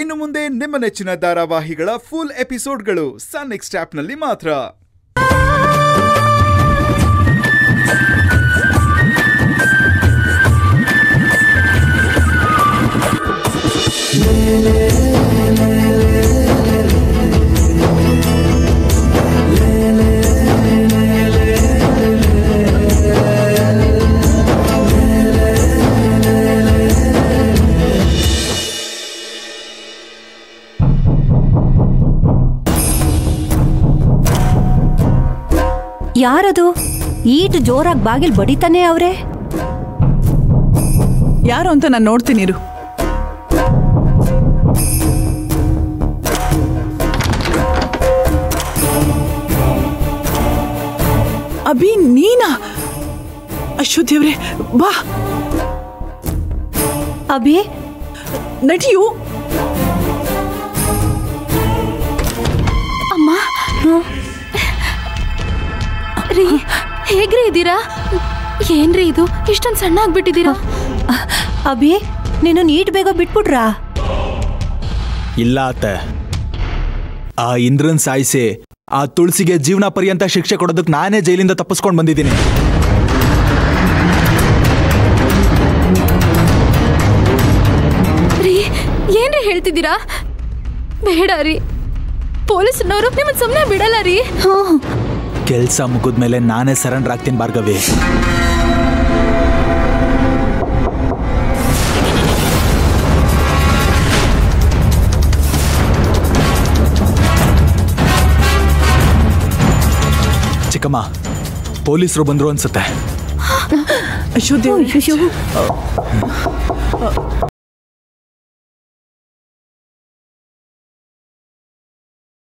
ಇನ್ನು ಮುಂದೆ ನಿಮ್ಮ ನೆಚ್ಚಿನ ಧಾರಾವಾಹಿಗಳ ಫುಲ್ ಎಪಿಸೋಡ್ಗಳು ಸನ್ ಎಕ್ಸ್ಟ್ಯಾಪ್ನಲ್ಲಿ ಮಾತ್ರ. ಯಾರದು? ಈಟ್ ಜೋರಾಗಿ ಬಾಗಿಲು ಬಡಿತಾನೆ ಅವ್ರೆ. ಯಾರು ಅಂತ ನಾನು ನೋಡ್ತೀನಿ ಇರು. ಅಭಿ ನೀನಾ? ಅಶ್ವತಿಯವ್ರೆ ಬಾ. ಅಭಿ? ನಟಿಯು? ರೀ ಹೇಗ್ರಿ ಇದ್ದೀರಾ? ಏನ್ರಿ ಇದು? ಇಷ್ಟೊಂದು ಸಣ್ಣ ಆಗ್ಬಿಟ್ಟಿದ್ದೀರಾ? ಅಭಿ ನೀನು ನೀಟ್ ಬೇಗ ಬಿಟ್ಬಿಟ್ರಾ? ಇಲ್ಲ ಅತ್ತ. ಆ ಇಂದ್ರನ್ ಸಾಯಿಸಿ ಆ ತುಳಸಿಗೆ ಜೀವನ ಪರ್ಯಂತ ಶಿಕ್ಷೆ ಕೊಡೋದಕ್ಕೆ ನಾನೇ ಜೈಲಿಂದ ತಪ್ಪಿಸ್ಕೊಂಡು ಬಂದಿದ್ದೀನಿ. ರೀ ಏನ್ರಿ ಹೇಳ್ತಿದ್ದೀರಾ? ಬೇಡ ರೀ. ಪೊಲೀಸ್ನವರು ನಿಮ್ಮ ಸುಮ್ಮನೆ ಬಿಡಲ್ಲ ರೀ. ಕೆಲ್ಸ ಮುಗಿದ್ಮೇಲೆ ನಾನೇ ಸರೆಂಡರ್ ಆಗ್ತೀನಿ ಭಾರ್ಗವಿ ಚಿಕ್ಕಮ್ಮ ಪೊಲೀಸರು ಬಂದ್ರು ಅನ್ಸುತ್ತೆ ಅಶ್ವ ದೇವ್ರೆ